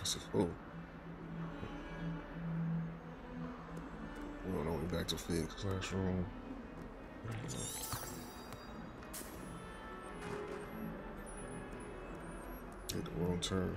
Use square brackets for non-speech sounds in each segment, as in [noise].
Professor. Oh. We're on our way back to Fig's classroom. Take the wrong turn.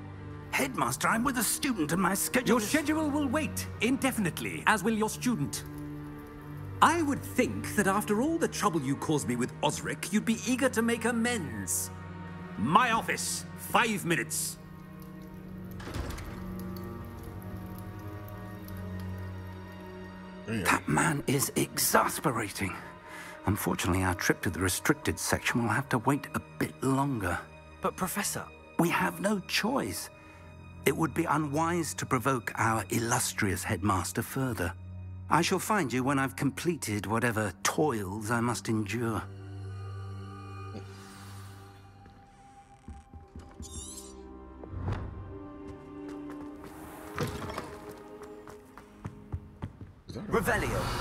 Headmaster, I'm with a student and my schedule Your is- schedule will wait indefinitely, as will your student. I would think that after all the trouble you caused me with Osric, you'd be eager to make amends. My office, five minutes. That man is exasperating. Unfortunately, our trip to the restricted section will have to wait a bit longer. But, Professor, We have no choice. It would be unwise to provoke our illustrious headmaster further. I shall find you when I've completed whatever toils I must endure. Is that a Revelio.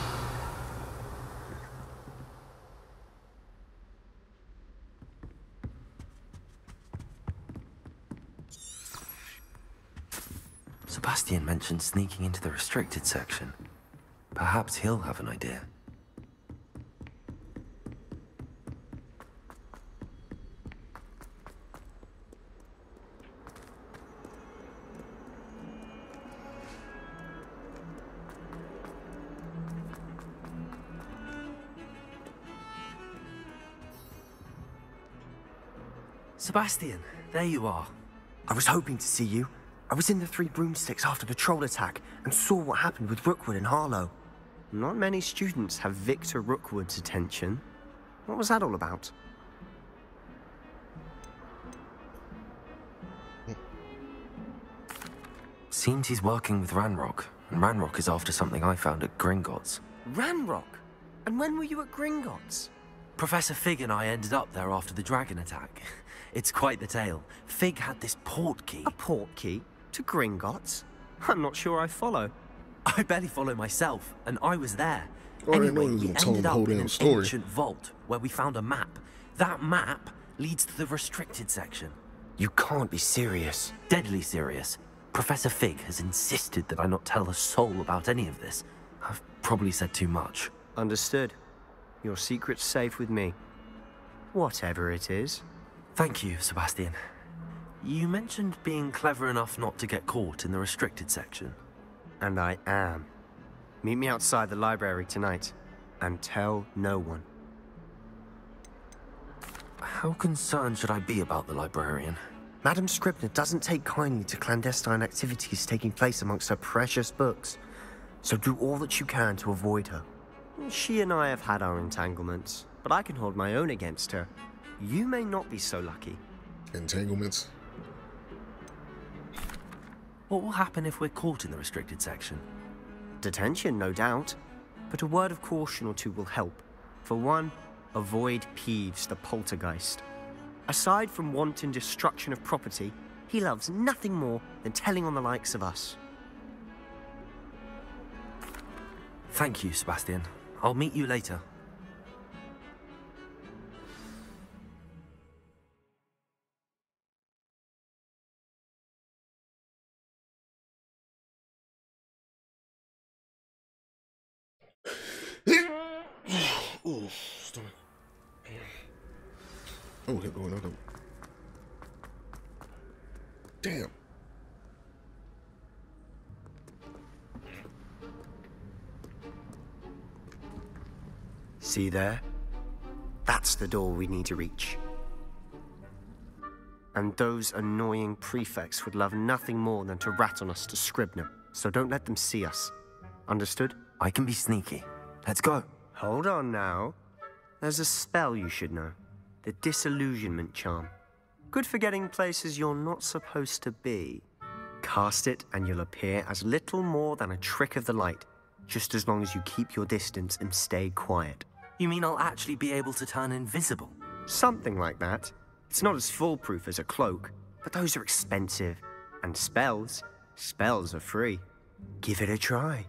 Sebastian mentioned sneaking into the restricted section. Perhaps he'll have an idea. Sebastian, there you are. I was hoping to see you. I was in the Three Broomsticks after the troll attack and saw what happened with Rookwood and Harlow. Not many students have Victor Rookwood's attention. What was that all about? Seems he's working with Ranrock, and Ranrock is after something I found at Gringotts. Ranrock? And when were you at Gringotts? Professor Fig and I ended up there after the dragon attack. [laughs] It's quite the tale. Fig had this Portkey. A Portkey? To Gringotts? I'm not sure I follow. I barely follow myself, and I was there. I didn't know anyway, he was we gonna tell him ended up in an story. ancient vault where we found a map. That map leads to the restricted section. You can't be serious. Deadly serious. Professor Fig has insisted that I not tell a soul about any of this. I've probably said too much. Understood. Your secret's safe with me. Whatever it is. Thank you, Sebastian. You mentioned being clever enough not to get caught in the restricted section. And I am. Meet me outside the library tonight. And tell no one. How concerned should I be about the librarian? Madam Scribner doesn't take kindly to clandestine activities taking place amongst her precious books. So do all that you can to avoid her. She and I have had our entanglements, but I can hold my own against her. You may not be so lucky. entanglements? What will happen if we're caught in the restricted section? Detention, no doubt. But a word of caution or two will help. For one, avoid Peeves, the poltergeist. Aside from wanton destruction of property, he loves nothing more than telling on the likes of us. Thank you, Sebastian. I'll meet you later. Oh, stomach. Oh, kept going. I. Damn. See there? That's the door we need to reach. And those annoying prefects would love nothing more than to rat on us to Scribner, so don't let them see us. Understood? I can be sneaky. Let's go. Hold on now. There's a spell you should know. The Disillusionment Charm. Good for getting places you're not supposed to be. Cast it and you'll appear as little more than a trick of the light, just as long as you keep your distance and stay quiet. You mean I'll actually be able to turn invisible? Something like that. It's not as foolproof as a cloak, but those are expensive. And spells, spells are free. Give it a try.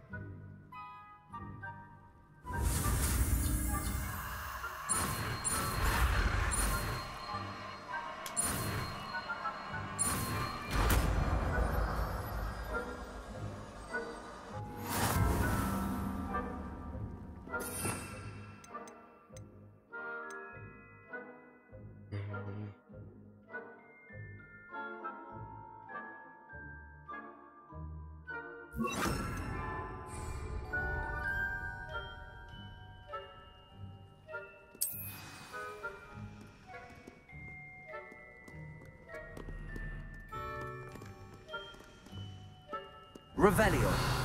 Revelio.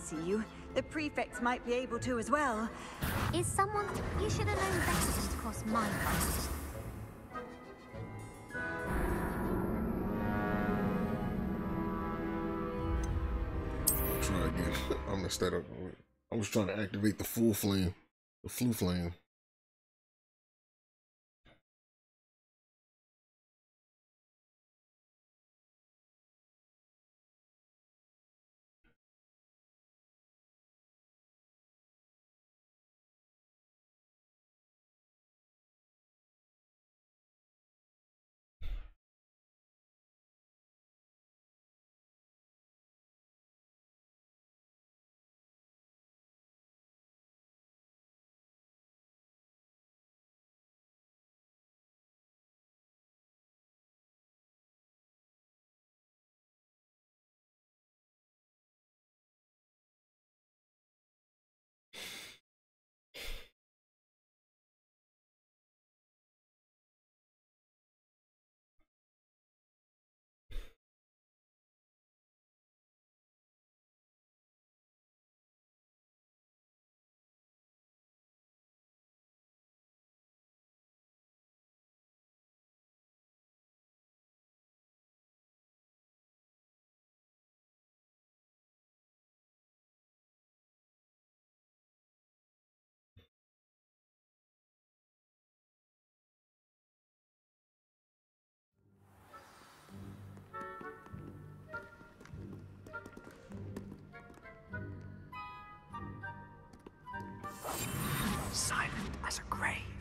Can see you, the prefects might be able to as well. Is someone you should have known better than to cross my path? Try again. [laughs] I messed that up. I was trying to activate the full flame, the Floo Flame. Silent as a grave.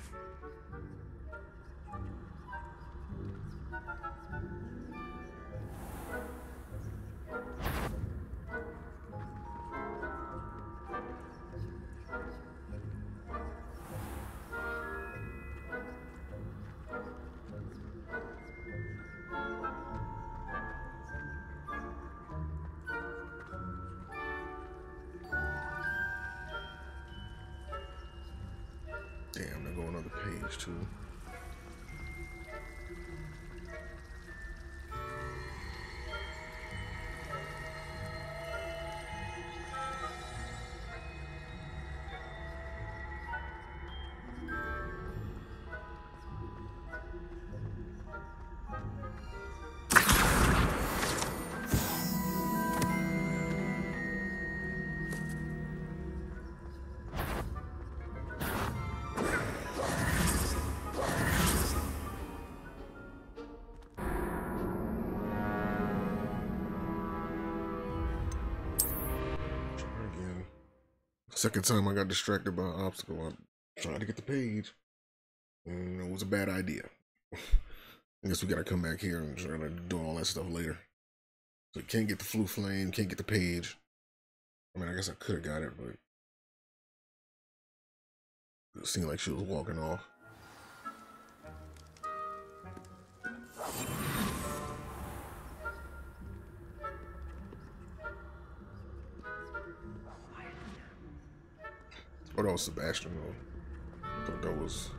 Too. Second time I got distracted by an obstacle. I tried to get the page. And it was a bad idea. I guess we gotta come back here and try to do all that stuff later. So can't get the Floo Flame, can't get the page. I mean, I guess I could have got it, but it seemed like she was walking off. Oh, that was Sebastian, though. I thought that was.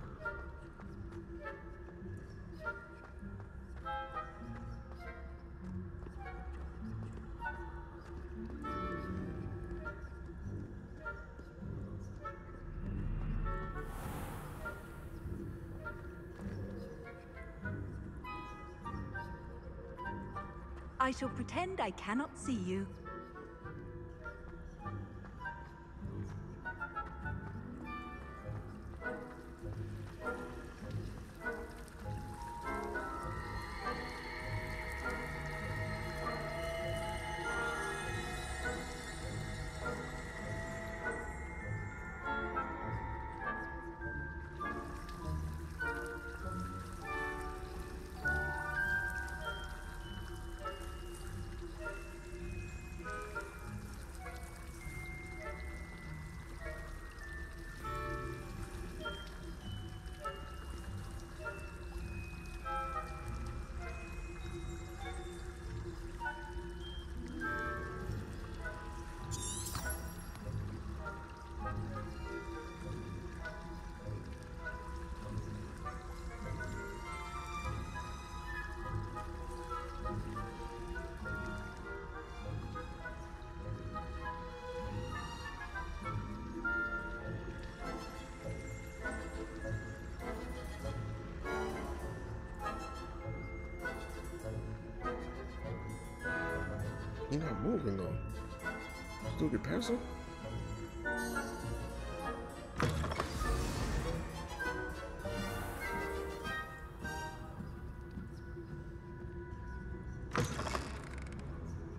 I shall pretend I cannot see you. You're not moving though. Still past him?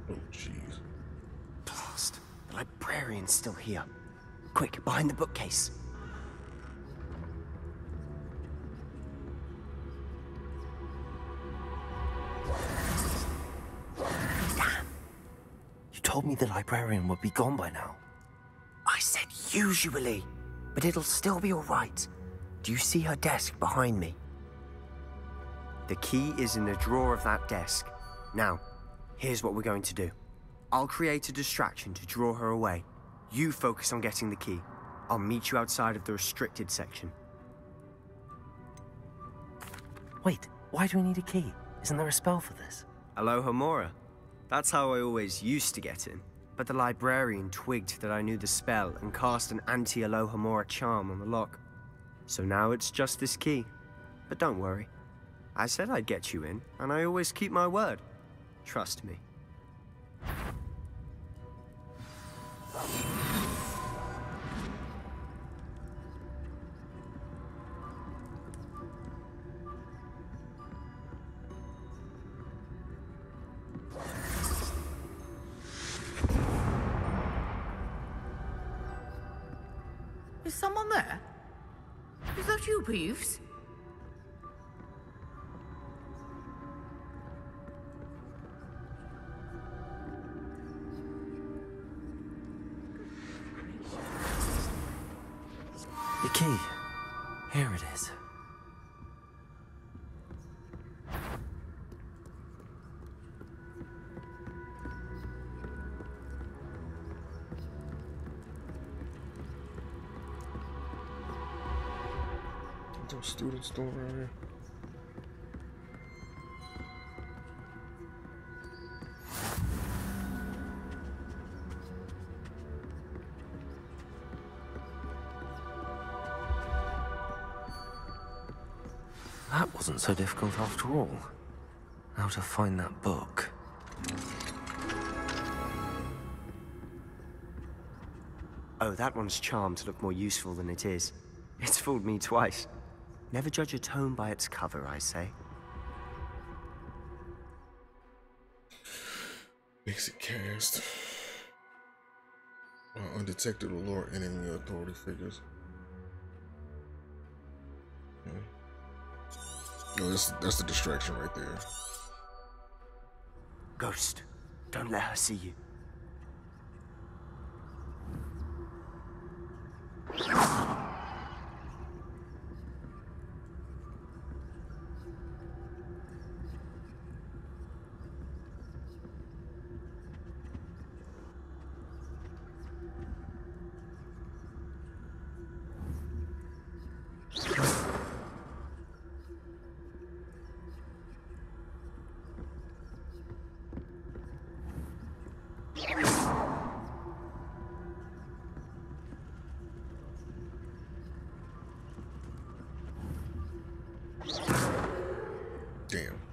Oh, jeez. Blast. The librarian's still here. Quick, behind the bookcase. The librarian would be gone by now. I said usually, but it'll still be all right. Do you see her desk behind me? The key is in the drawer of that desk. Now, here's what we're going to do. I'll create a distraction to draw her away. You focus on getting the key. I'll meet you outside of the restricted section. Wait, why do we need a key? Isn't there a spell for this? Alohomora. That's how I always used to get in. But the librarian twigged that I knew the spell and cast an anti Alohomora charm on the lock. So now it's just this key. But don't worry. I said I'd get you in, and I always keep my word. Trust me. Those students doing around here? That wasn't so difficult after all. How to find that book. Oh, that one's charmed to look more useful than it is. It's fooled me twice. Never judge a tome by its cover, I say. Basic cast. Uh, undetected alert enemy authority figures. Okay. No, that's that's the distraction right there. Ghost, don't let her see you. Damn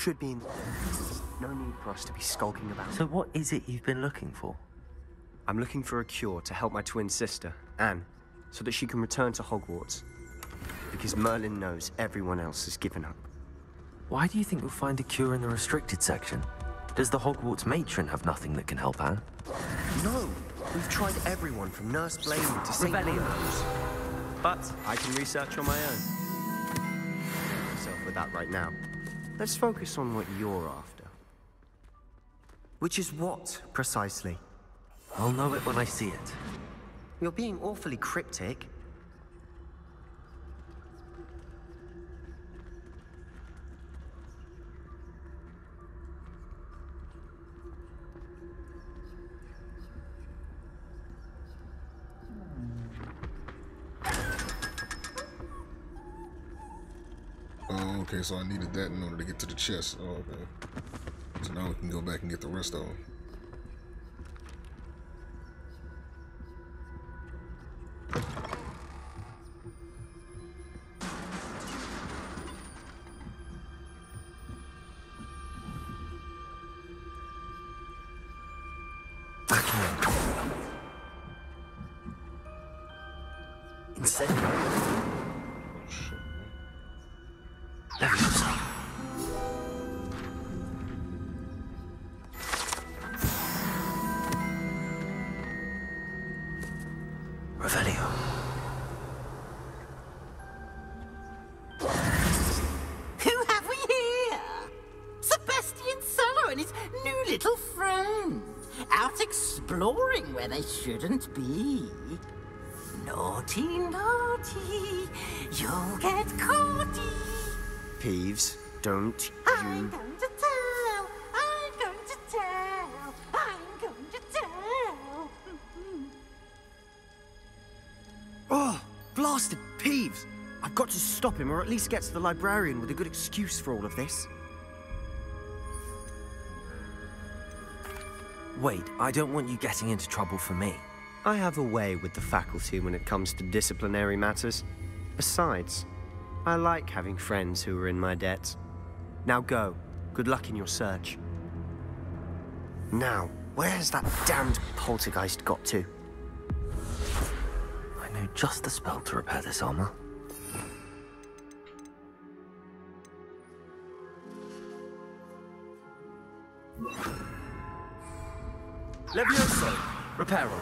Should be in No need for us to be skulking about. So what is it you've been looking for? I'm looking for a cure to help my twin sister, Anne, so that she can return to Hogwarts. Because Merlin knows everyone else has given up. Why do you think you'll find a cure in the restricted section? Does the Hogwarts matron have nothing that can help Anne? No! We've tried everyone from Nurse Blainey to St. Revelio. Ambrose. But I can research on my own. Myself with that right now. Let's focus on what you're after. Which is what, precisely? I'll know it when I see it. You're being awfully cryptic. Oh, okay, so I needed that in order to get to the chest. Oh, okay. So now we can go back and get the rest of them. Out exploring where they shouldn't be. Naughty, naughty, you'll get caughty. Peeves, don't I'm you... going to tell, I'm going to tell, I'm going to tell. [laughs] Oh, blasted Peeves! I've got to stop him, or at least get to the librarian with a good excuse for all of this. Wait, I don't want you getting into trouble for me. I have a way with the faculty when it comes to disciplinary matters. Besides, I like having friends who are in my debt. Now go. Good luck in your search. Now, where's that damned poltergeist got to? I know just the spell to repair this armor. Levioso! Reparo.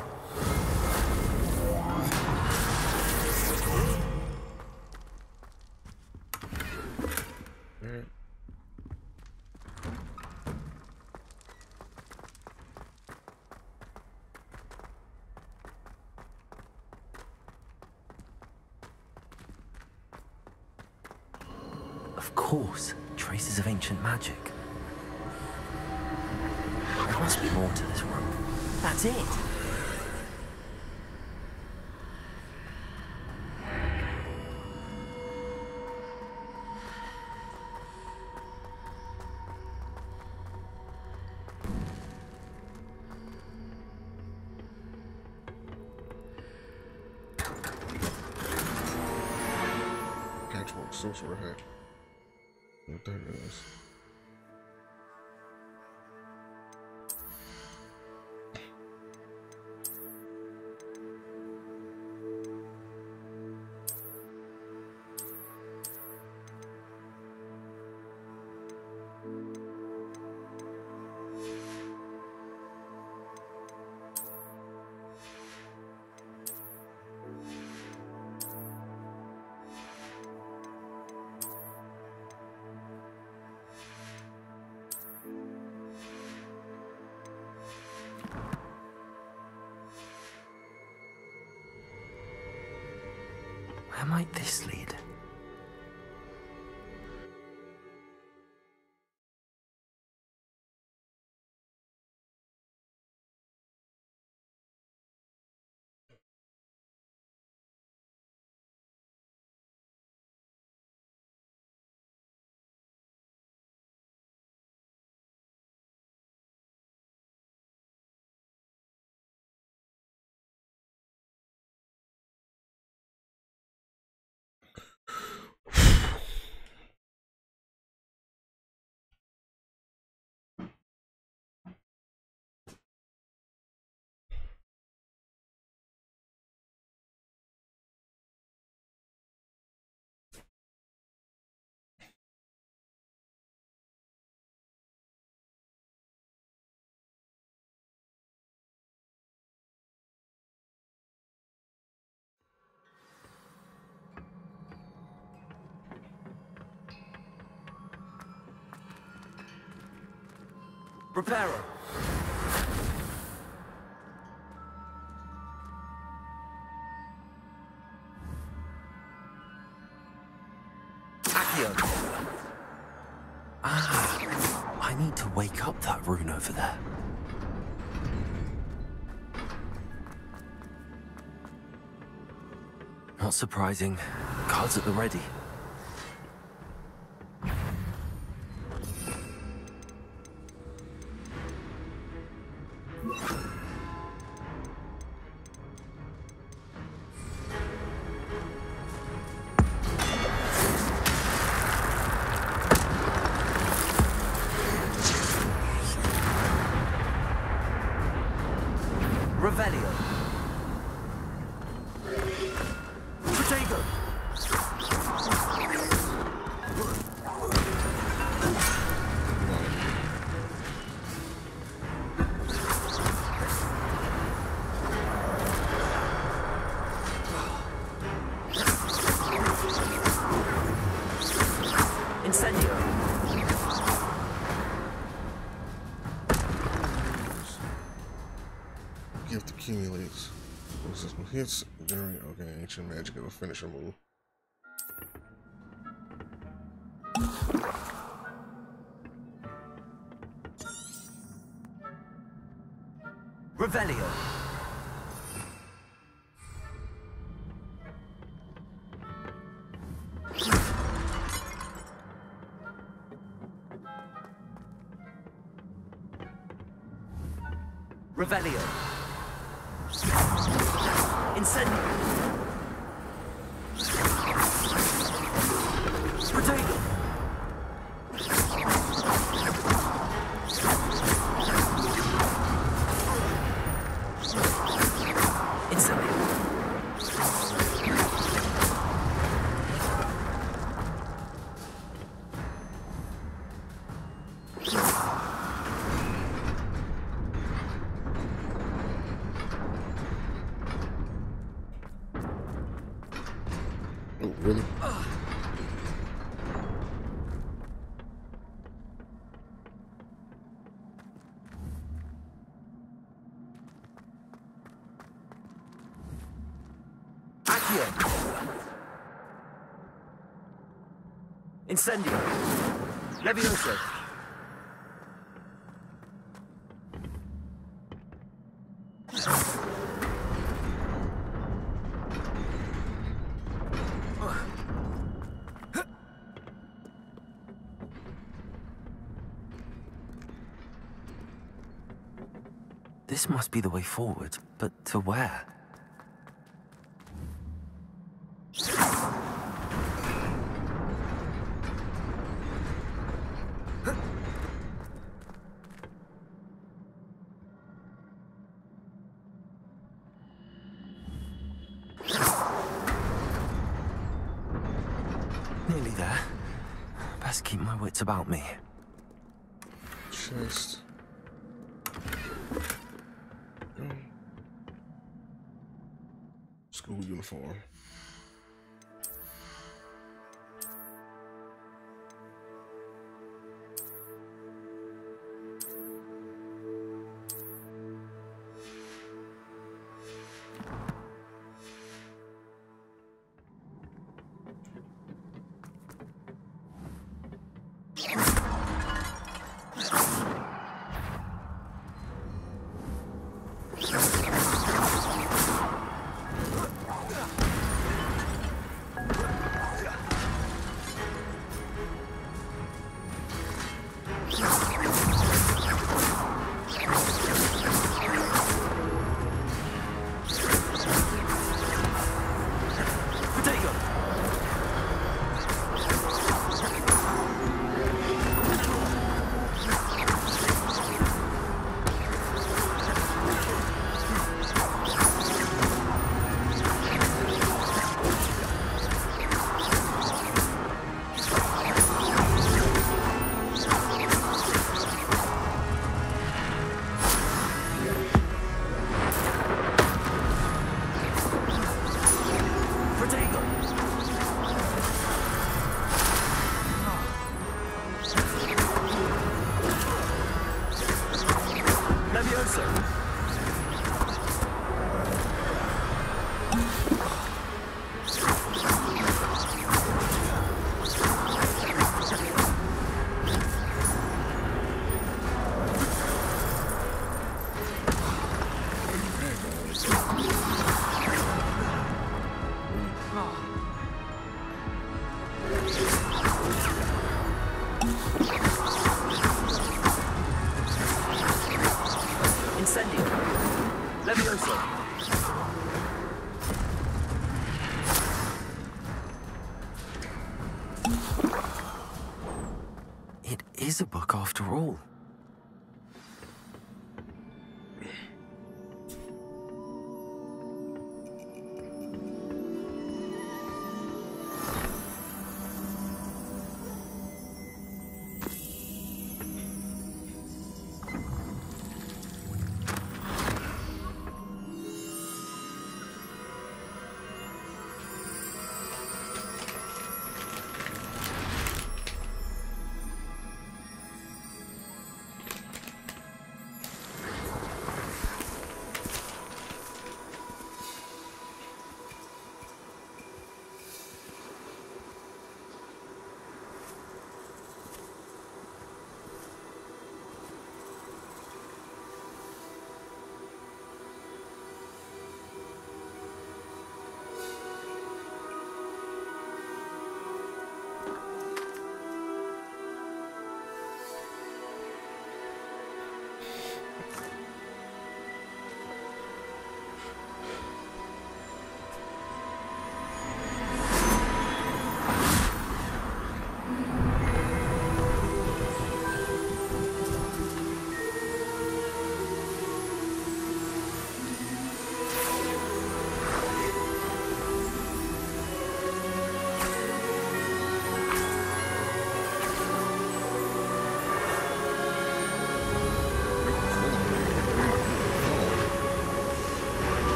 Of course, traces of ancient magic. Must be more to this room. That's it. Might this lead? Reparo! Accio! Ah, I need to wake up that rune over there. Not surprising. Cards at the ready. Hits during okay, ancient magic of a finisher move. Revelio. Oh, really? Incendio. Levioso. be the way forward, but to where? Nearly there. Best keep my wits about me. School uniform.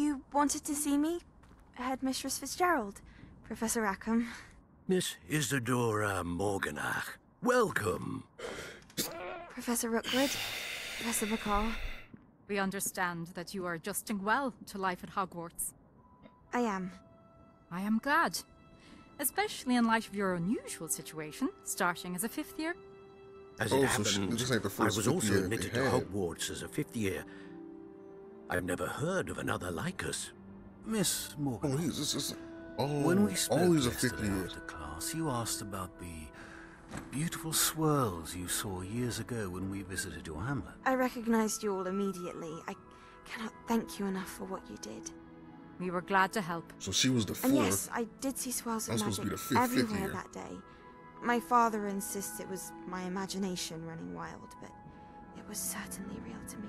You wanted to see me? Headmistress Fitzgerald? Professor Rackham? Miss Isidora Morganach, welcome. Professor Rookwood? Professor McCall? We understand that you are adjusting well to life at Hogwarts. I am. I am glad. Especially in light of your unusual situation, starting as a fifth year. As Oh, it so happened, this ain't the I was also admitted to. Hogwarts as a fifth year. I've never heard of another like us. Miss Oh, Morgan. he's this is oh, when we spoke all these yesterday 50 years. after class, you asked about the beautiful swirls you saw years ago when we visited your hamlet. I recognized you all immediately. I cannot thank you enough for what you did. We were glad to help. So she was the fourth. And yes, I did see swirls of That's supposed to magic fifth- fifth everywhere year. that day. My father insists it was my imagination running wild, but it was certainly real to me.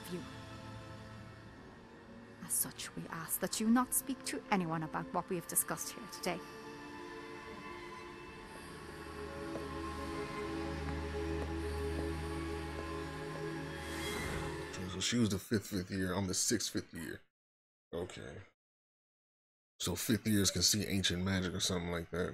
As such, we ask that you not speak to anyone about what we have discussed here today. So she was the fifth fifth year. I'm the sixth fifth year. Okay. So fifth years can see ancient magic or something like that.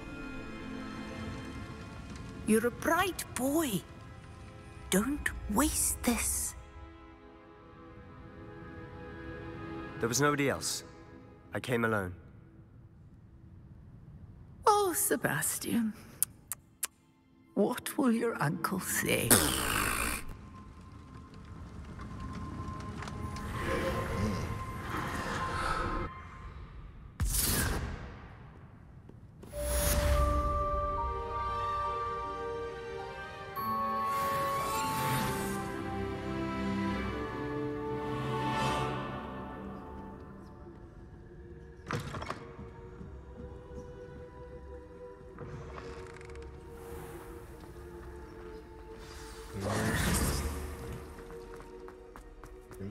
You're a bright boy. Don't waste this. There was nobody else. I came alone. Oh, Sebastian. What will your uncle say? [laughs]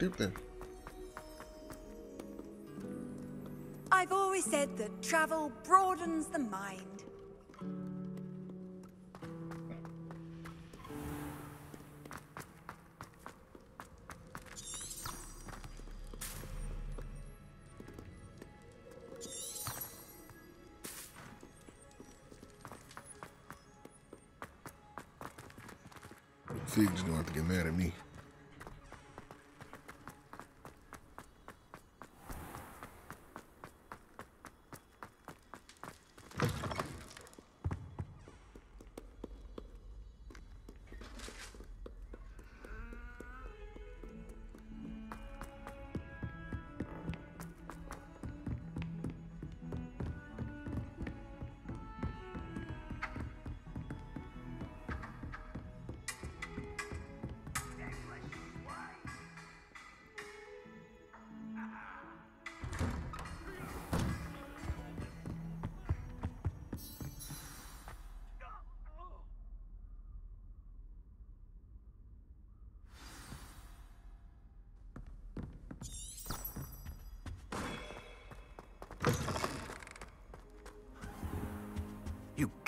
Deep then. I've always said that travel broadens the mind. Fig just gonna have to get mad at me.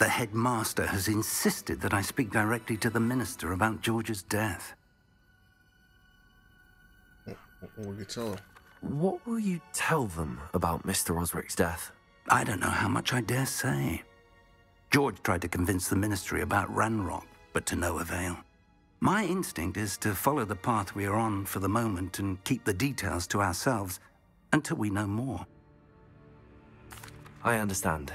The headmaster has insisted that I speak directly to the minister about George's death. What will you tell him? What will you tell them about Mr. Osric's death? I don't know how much I dare say. George tried to convince the ministry about Ranrock, but to no avail. My instinct is to follow the path we are on for the moment and keep the details to ourselves until we know more. I understand.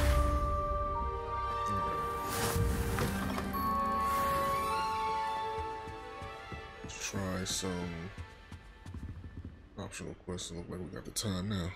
Try some optional quests. Look like we got the time now.